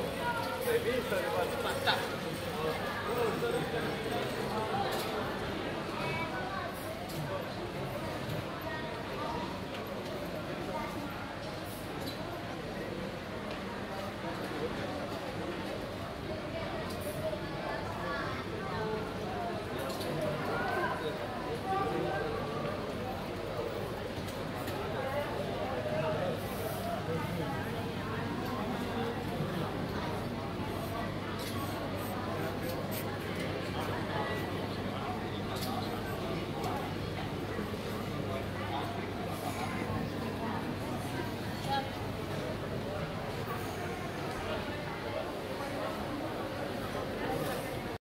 Entrevista, levanta.